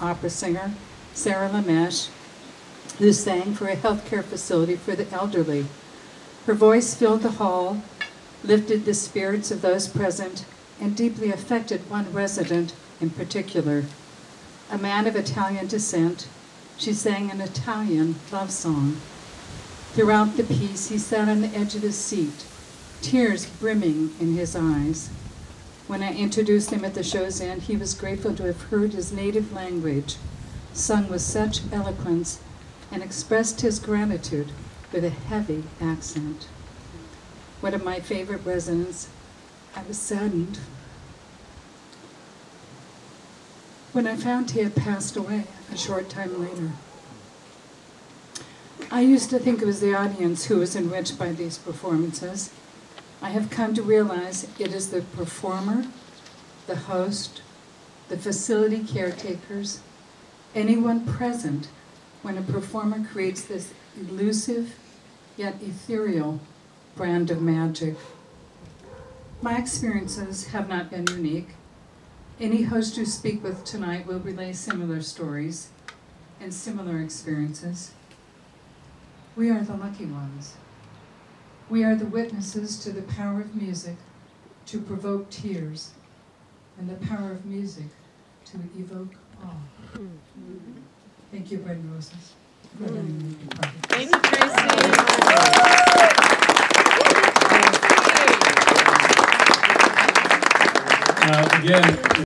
opera singer, Sarah Lamesh, who sang for a healthcare facility for the elderly. Her voice filled the hall, lifted the spirits of those present, and deeply affected one resident in particular. A man of Italian descent, she sang an Italian love song. Throughout the piece, he sat on the edge of his seat, tears brimming in his eyes. When I introduced him at the show's end, he was grateful to have heard his native language sung with such eloquence and expressed his gratitude with a heavy accent. One of my favorite residents, I was saddened when I found he had passed away a short time later. I used to think it was the audience who was enriched by these performances. I have come to realize it is the performer, the host, the facility caretakers, anyone present when a performer creates this elusive yet ethereal brand of magic. My experiences have not been unique. Any host you speak with tonight will relay similar stories and similar experiences. We are the lucky ones. We are the witnesses to the power of music to provoke tears and the power of music to evoke awe. Thank you, Bread Roses, for letting me be part of this. Thank you, Tracy. Uh, Again,